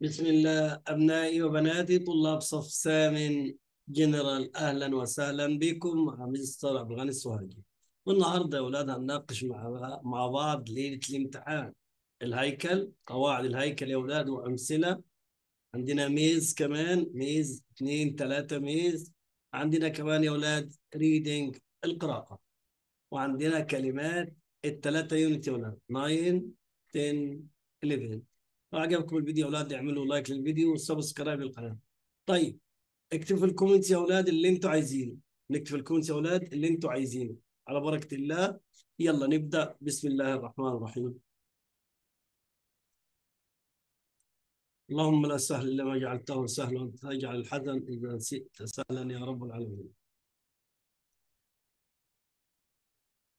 بسم الله أبنائي وبناتي طلاب صف ثامن جنرال أهلا وسهلا بكم. مستر عبد الغني السوهاجي. والنهاردة يا أولاد هنناقش مع مع بعض ليلة الامتحان. الهيكل قواعد الهيكل يا أولاد وأمثلة. عندنا maze كمان maze اثنين ثلاثة ميز. عندنا كمان يا أولاد reading القراءة. وعندنا كلمات الثلاثة unit يا أولاد 9 10 11 لو عجبكم الفيديو يا أولاد اعملوا like للفيديو و subscribe للقناة. طيب اكتبوا في ال comments يا أولاد اللي أنتوا عايزينه. نكتب في ال comments يا أولاد اللي أنتوا عايزينه. على بركة الله. يلا نبدأ. بسم الله الرحمن الرحيم. اللهم لا سهل إلا ما جعلته سهلا وانت تجعل الحزن إذا شئت سهلا يا رب العالمين.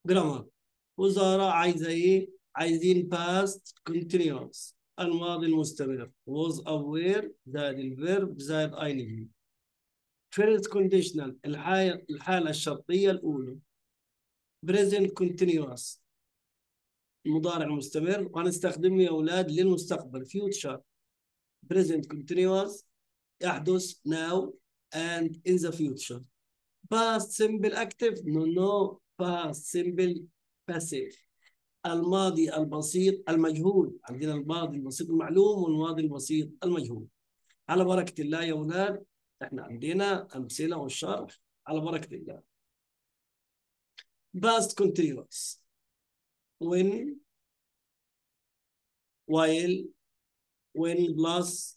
جرامر وزاره عايزه إيه عايزين past continuous. الماضي المستمر was aware زائد الفيرب زائد ing first conditional الحالة الشرطية الأولى present continuous المضارع المستمر وهنستخدمه يا أولاد للمستقبل future present continuous يحدث now and in the future past simple active no no past simple passive الماضي البسيط المجهول. عندنا الماضي البسيط المعلوم والماضي البسيط المجهول. على بركة الله يا أولاد إحنا عندنا أمثلة والشرح على بركة الله. Past continuous. When while when plus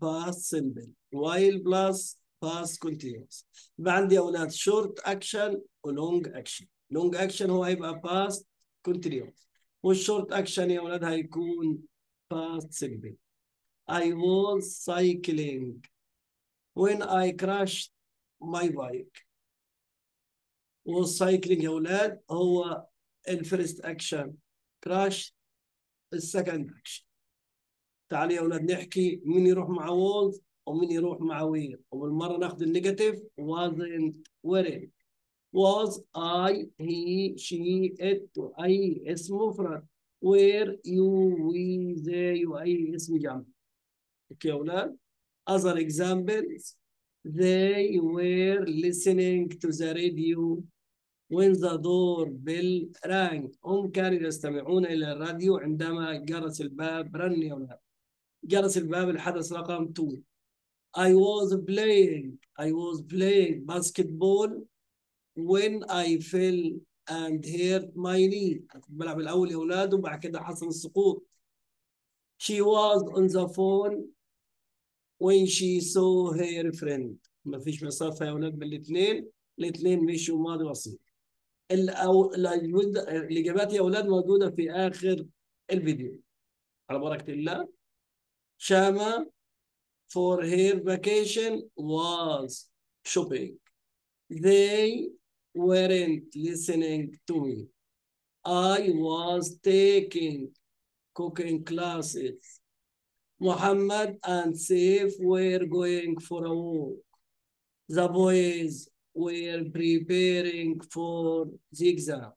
past simple. While plus past continuous. يبقى عندي يا أولاد short action ولونج action. Long action هو هيبقى past continuous والشورت أكشن يا ولاد هيكون past simple I was cycling. When I crashed my bike. Was cycling يا ولاد هو الفيرست اكشن crash ال second action تعالوا يا ولاد نحكي مين يروح مع was ومين يروح مع were وبالمره ناخد ال negative wasn't weren't was I he she it أي اسم مفرد were you we they وأي اسم جمع okay يا أولاد other examples they were listening to the radio when the door bell rang هم كانوا يستمعون إلى الراديو عندما جرس الباب رن يا أولاد جرس الباب الحدث رقم 2 I was playing I was playing basketball when I fell and hurt my knee. بلعب الأول يا أولاد وبعد كده حصل السقوط. She was on the phone when she saw her friend. ما فيش مسافة يا أولاد بين الاثنين. الاثنين مشوا ماضي بسيط الأو... الإجابات يا أولاد موجودة في آخر الفيديو. على بركة الله. شامة for her vacation was shopping. They weren't listening to me. I was taking cooking classes. Muhammad and Saif were going for a walk. The boys were preparing for the exam.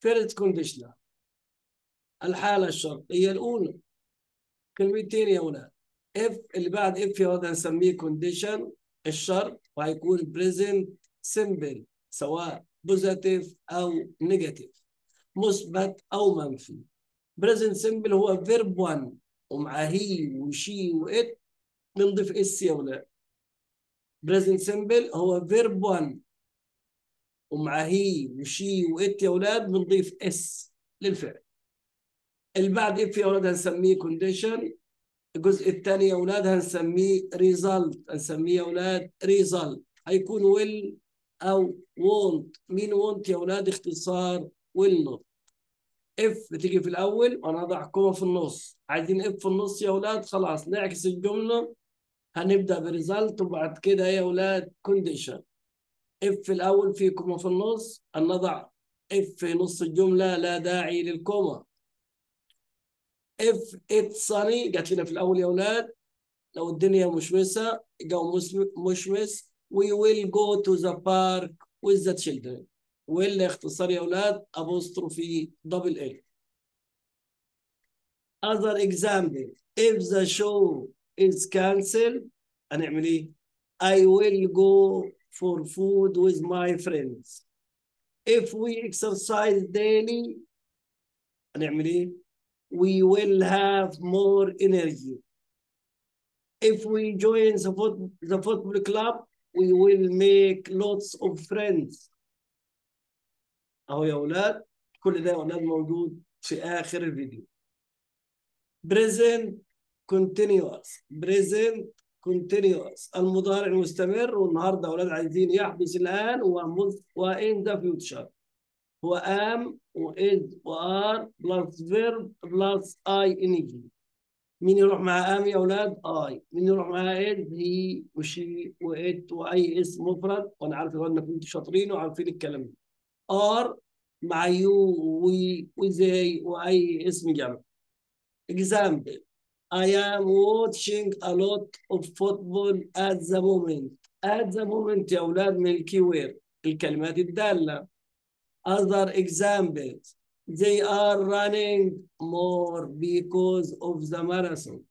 First conditional. الحالة الشرطية الأولى. كلمتين يا أولاد. if اللي بعد if يا ولاد هنسميه condition الشرط وهيكون present simple سواء positive أو negative مثبت أو منفي. present simple هو verb 1 ومع he و she و it بنضيف s يا ولاد present simple هو verb 1 ومع he و she و it يا ولاد بنضيف s للفعل. اللي بعد if يا ولاد هنسميه condition الجزء الثاني يا ولاد هنسميه result هنسميه يا ولاد result هيكون will أو won't مين won't يا أولاد؟ اختصار will not if بتيجي في الأول وأنا أضع comma في النص. عايزين if في النص يا أولاد؟ خلاص نعكس الجملة. هنبدأ ب result وبعد كده يا أولاد condition if في الأول في comma في النص نضع if في نص الجملة لا داعي لل comma. if it's sunny جات لنا في الأول يا أولاد. لو الدنيا مشمسة جو مشمس we will go to the park with the children will اختصار يا اولاد apostrophe double L other example if the show is cancelled هنعمل ايه؟ I will go for food with my friends. If we exercise daily هنعمل ايه؟ We will have more energy. If we join the, foot, the football club, we will make lots of friends. أهو يا أولاد كل ده يا أولاد موجود في آخر الفيديو. Present continuous. Present continuous. المضارع المستمر والنهاردة أولاد عايزين يحدث الآن and the future. هو am و is و are plus verb plus ing. مين يروح مع am يا أولاد؟ I. مين يروح مع is؟ he و she و it وأي اسم مفرد وأنا عارف ان أنتم شاطرين وعارفين الكلام ده. are مع you we و they وأي اسم جمع. Example I am watching a lot of football at the moment. At the moment يا أولاد من الكيورد الكلمات الدالة. Other examples they are running more because of the marathon.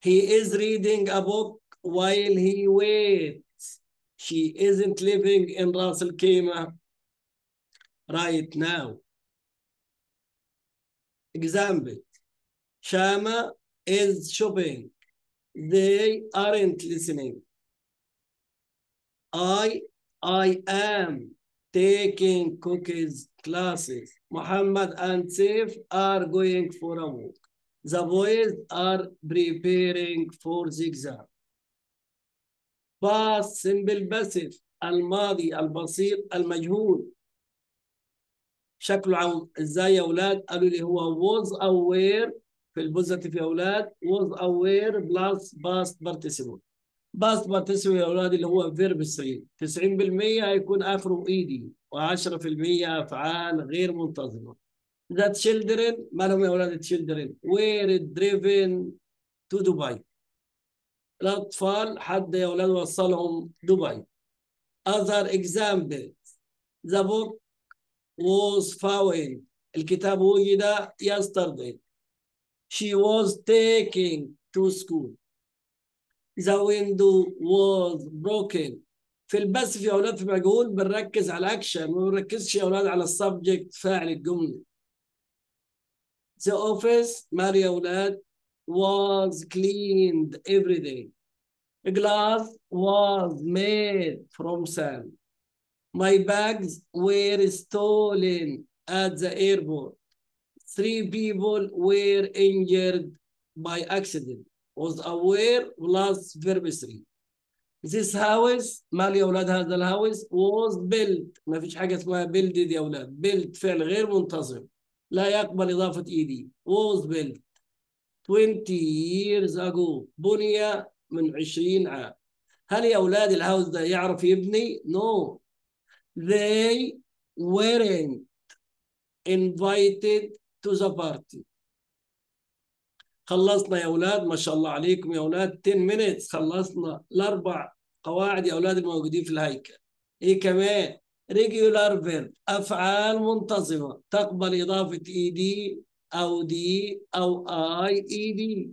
He is reading a book while he waits. She isn't living in Ras Al Khaimah right now. Example Shama is shopping. They aren't listening. I I am taking cookies classes. Muhammad and Saif are going for a walk. The boys are preparing for the exam. Past simple passive الماضي البسيط المجهول شكله عم إزاي يا أولاد قالوا لي هو was أو were في ال positive يا أولاد was أو were plus past participle past participle يا أولادي اللي هو verb three 90% هيكون آخره ed و10% أفعال غير منتظمة. the children ما لهم يا أولاد children were driven to دبي الأطفال حد يا أولاد وصلهم دبي other example the book was found الكتاب وجد yesterday she was taken to school the window was broken في البث يا أولاد في مجهول بنركز على الاكشن ما بنركزش يا أولاد على ال subject فاعل الجمله the office مال يا أولاد was cleaned every day glass was made from sand my bags were stolen at the airport three people were injured by accident was aware plus verb 3 this house مال يا أولاد هذا الهاوس was built. ما فيش حاجة اسمها built دي يا أولاد. Built فعل غير منتظم. لا يقبل إضافة ايدي was built 20 years ago. بني من 20 عام. هل يا أولاد الهاوس ده يعرف يبني؟ no. They weren't invited to the party. خلصنا يا أولاد ما شاء الله عليكم يا أولاد. 10 minutes خلصنا. الأربع قواعد يا أولاد الموجودين في الهيكل. إيه كمان؟ regular verb أفعال منتظمة. تقبل إضافة اي دي أو دي أو اي اي دي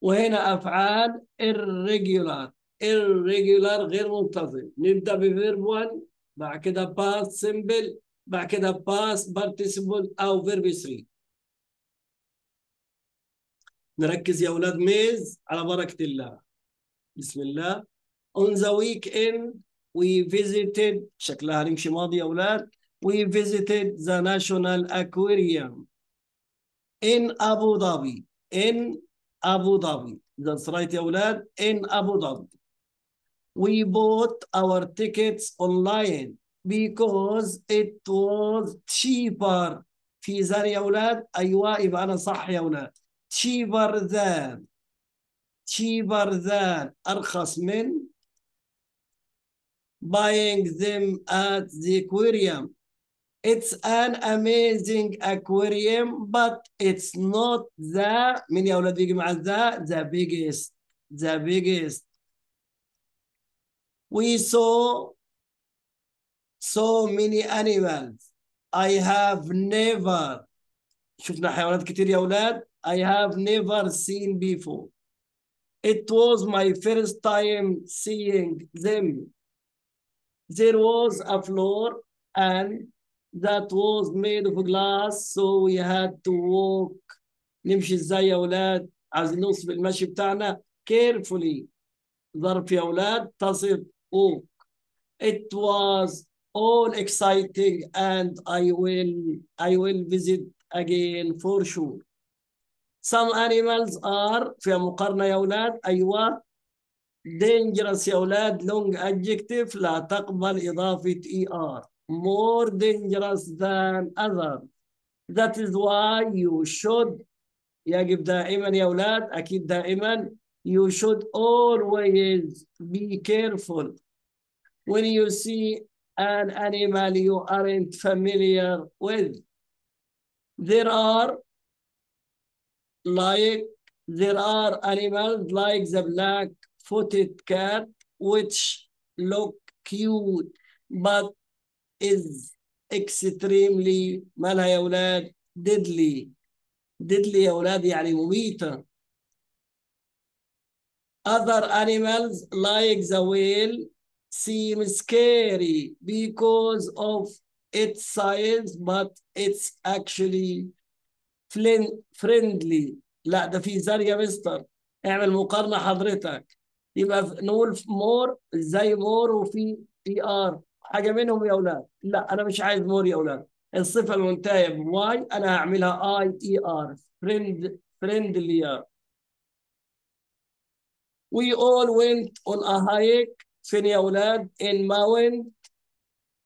وهنا أفعال irregular. irregular غير منتظم. نبدأ بفيرب 1 بعد كده past simple بعد كده past participle أو verb 3 نركز يا أولاد ميز على بركه الله بسم الله on the weekend we visited شكلها هنمشي ماضي يا أولاد we visited the national aquarium in Abu Dhabi in Abu Dhabi that's right يا أولاد in Abu Dhabi we bought our tickets online because it was cheaper في ذا يا أولاد أيوه يبقى أنا صح يا أولاد cheaper than cheaper than ارخص من buying them at the aquarium it's an amazing aquarium but it's not the من يا اولاد بيجي مع the the biggest the biggest we saw so many animals I have never شفنا حيوانات كتير يا اولاد I have never seen before. It was my first time seeing them. There was a floor and that was made of glass so we had to walk نمشي ازاي يا اولاد عايزين نوصف المشي بتاعنا carefully ظرف يا اولاد تصف walk it was all exciting and I will I will visit again for sure Some animals are في مقارنة يا أولاد أيوة dangerous يا أولاد long adjective لا تقبل إضافة ER more dangerous than others that is why you should يجب دائما يا أولاد أكيد دائما you should always be careful when you see an animal you aren't familiar with there are like there are animals like the black footed cat which look cute but is extremely مالها يا اولاد deadly deadly يا اولاد يعني مميتة other animals like the whale seem scary because of its size but it's actually friendly لا ده في زر يا مستر. اعمل مقارنة حضرتك. يبقى نقول more زي more وفي er حاجة منهم يا أولاد. لا أنا مش عايز more يا أولاد. الصفة المنتهية ب y أنا هعملها ier friend friendly We all went on a hike. فين يا أولاد؟ In Mount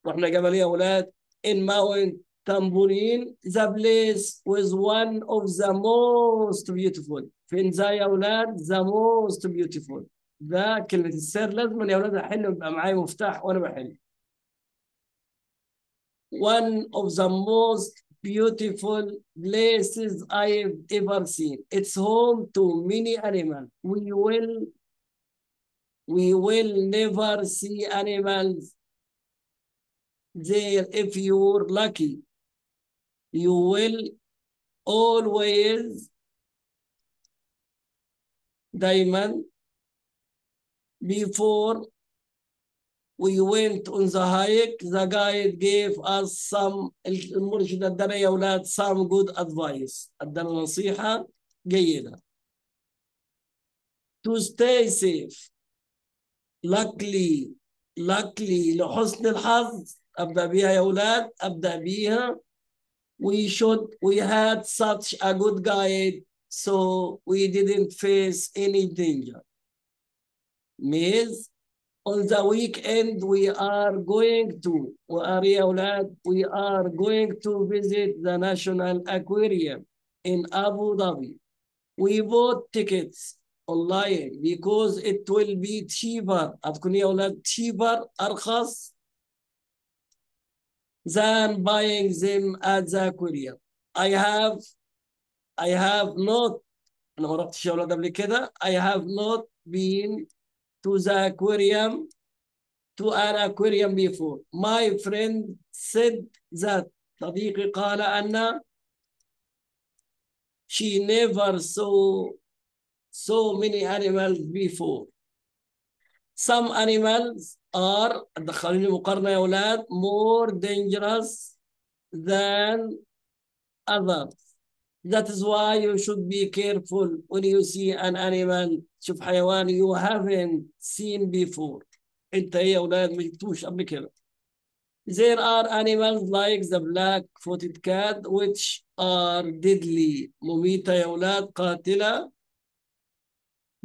رحنا جبل يا أولاد. In Mount تمبورين the place was one of the most beautiful فين ذا يا اولاد the most beautiful ده كلمة السر لازم يا اولاد احل ويبقى معايا مفتاح وانا بحل one of the most beautiful places I've ever seen. It's home to many animals. We will we will never see animals there if you're lucky. You will always diamond before we went on the hike the guide gave us some المرشد ادانا يا أولاد some good advice ادانا نصيحه جيده to stay safe luckily luckily لحسن الحظ ابدا بيها يا أولاد ابدا بيها we should we had such a good guide so we didn't face any danger Miss on the weekend we are going to وأري يا أولاد we are going to visit the National Aquarium in Abu Dhabi we bought tickets online because it will be cheaper هتكون يا أولاد cheaper أرخص than buying them at the aquarium I have I have not أنا ما رحتش يا أولاد قبل كده I have not been to the aquarium to an aquarium before. My friend said that صديقي قال أن she never saw so many animals before. Some animals are دخلوني مقارنة يا أولاد more dangerous than others. That is why you should be careful when you see an animal شوف حيوان you haven't seen before. انت ايه يا اولاد ما شفتوش قبل كده. There are animals like the black footed cat which are deadly مميتة يا اولاد قاتلة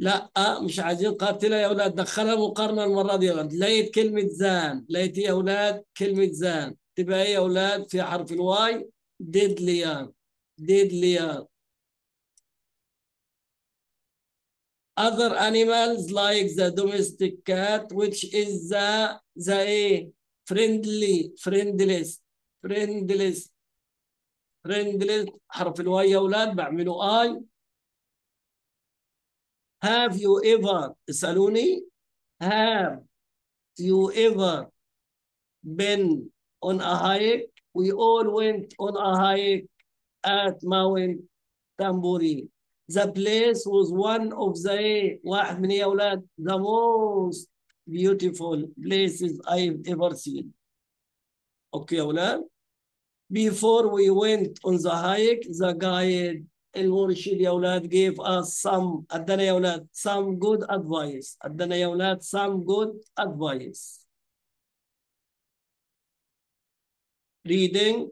لا مش عايزين قاتلة يا أولاد دخلها مقارنة المرة دي لقيت كلمة than لقيت يا أولاد كلمة than. تبقى إيه يا أولاد؟ في حرف ال y deadly deadly other animals like the domestic cat which is the the a friendly friendless friendless friendless. حرف الواي يا أولاد بعمله اي have you ever اسالوني have you ever been on a hike we all went on a hike at Mount tambourine the place was one of the واحد من يا أولاد the most beautiful places I've ever seen اوكي يا أولاد before we went on the hike the guide المرشد يا أولاد gave us some ادانا يا أولاد some good advice ادانا يا أولاد some good advice reading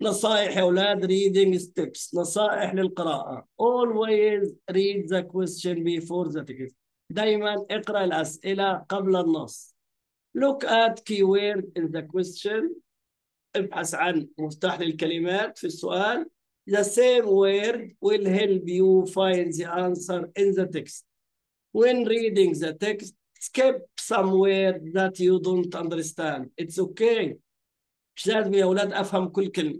نصائح يا أولاد reading steps نصائح للقراءة always read the question before the text دايما اقرأ الأسئلة قبل النص look at keyword in the question ابحث عن مفتاح للكلمات في السؤال the same word will help you find the answer in the text when reading the text skip some word that you don't understand it's okay مش لازم يا أولاد أفهم كل كلمة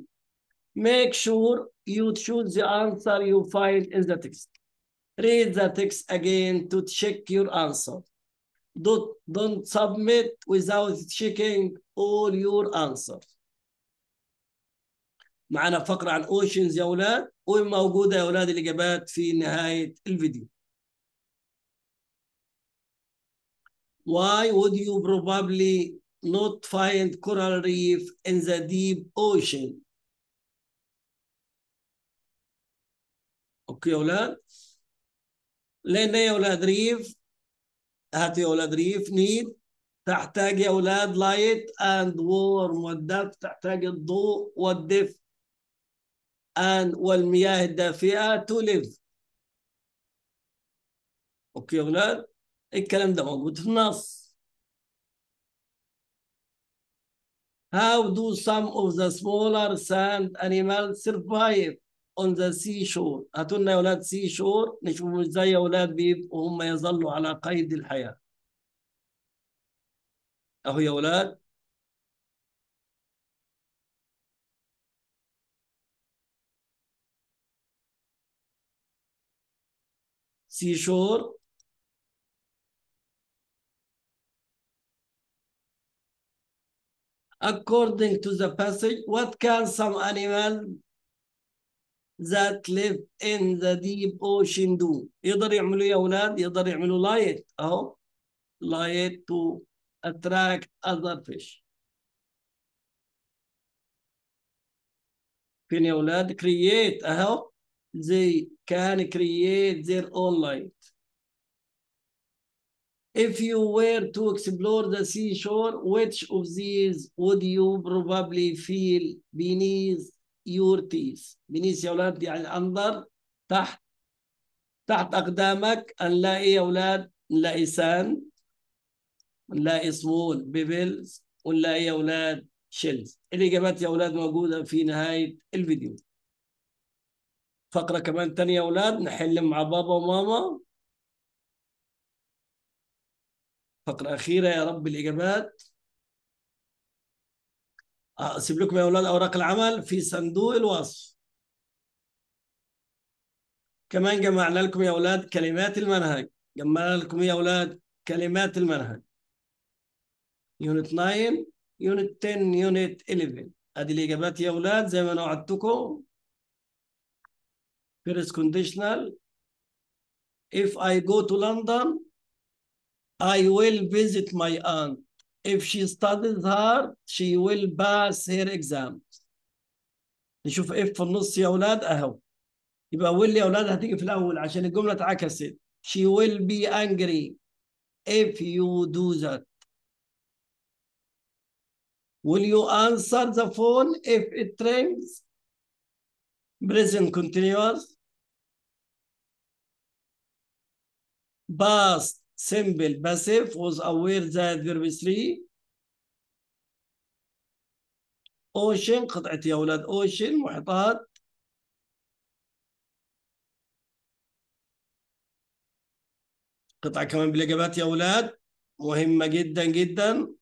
make sure you choose the answer you find in the text read the text again to check your answer don't, don't submit without checking all your answers معنا فقرة عن اوشنز يا أولاد وموجودة يا أولاد الإجابات في نهاية الفيديو؟ Why would you probably not find coral reef in the deep ocean? okay يا أولاد. لأن يا أولاد reef هات يا أولاد reef need تحتاج يا أولاد light and warm والدفء تحتاج الضوء والدفء and والمياه الدافئة to live okay أولاد الكلام ده موجود في النص. How do some of the smaller sand animals survive on the seashore? هاتوا لنا يا أولاد seashore نشوف إزاي يا أولاد بيبقوا هم يظلوا على قيد الحياة. أهو يا أولاد. سي شور according to the passage what can some animal that live in the deep ocean do يقدر يعملوا يا أولاد يقدر يعملوا لايت اهو لايت to attract other fish فين يا أولاد create اهو they can create their own light. If you were to explore the seashore which of these would you probably feel beneath your feet? beneath يا أولاد يعني أنظر تحت تحت أقدامك نلاقي يا أولاد؟ نلاقي sand نلاقي small pebbles ونلاقي يا أولاد؟ shells الإجابات يا أولاد موجودة في نهاية الفيديو. فقرة كمان تانية يا أولاد نحل مع بابا وماما. فقرة أخيرة يا رب الإجابات. أسيب لكم يا أولاد أوراق العمل في صندوق الوصف. كمان جمعنا لكم يا أولاد كلمات المنهج. جمعنا لكم يا أولاد كلمات المنهج. unit 9 unit 10 unit 11 ادي الإجابات يا أولاد زي ما أنا وعدتكم. first conditional if I go to London I will visit my aunt if she studies hard she will pass her exams نشوف اف في النص يا اولاد اهو يبقى will يا اولاد هتيجي في الاول عشان الجمله اتعكست she will be angry if you do that will you answer the phone if it rings present continuous Past simple passive was aware that verb 3 ocean قطعة يا أولاد. Ocean محيطات قطعة كمان بالإجابات يا أولاد. مهمة جدا جدا.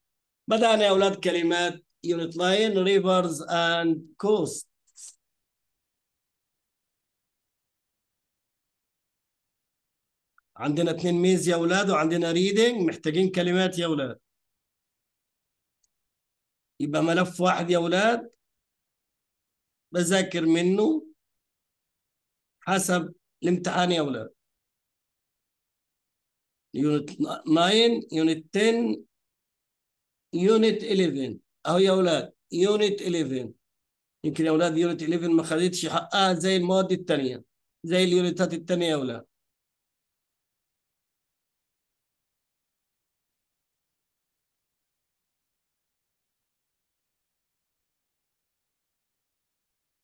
بدأنا يا أولاد كلمات unit line rivers and coast. عندنا اثنين ميز يا أولاد وعندنا ريدنج محتاجين كلمات يا أولاد. يبقى ملف واحد يا أولاد. بذاكر منه حسب الامتحان يا أولاد. unit 9 unit 10 unit 11 أهو يا أولاد unit 11 يمكن يا أولاد unit 11 ما خدتش حقها زي المواد التانية زي اليونتات التانية يا أولاد.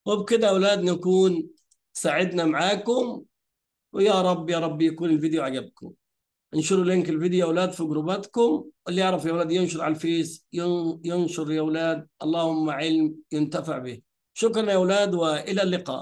وبكده أولاد نكون ساعدنا معاكم. ويا رب يا رب يكون الفيديو عجبكم. انشروا link الفيديو يا أولاد في جروباتكم. اللي يعرف يا أولاد ينشر على الفيس ين- ينشر يا أولاد. اللهم علم ينتفع به. شكرا يا أولاد وإلى اللقاء.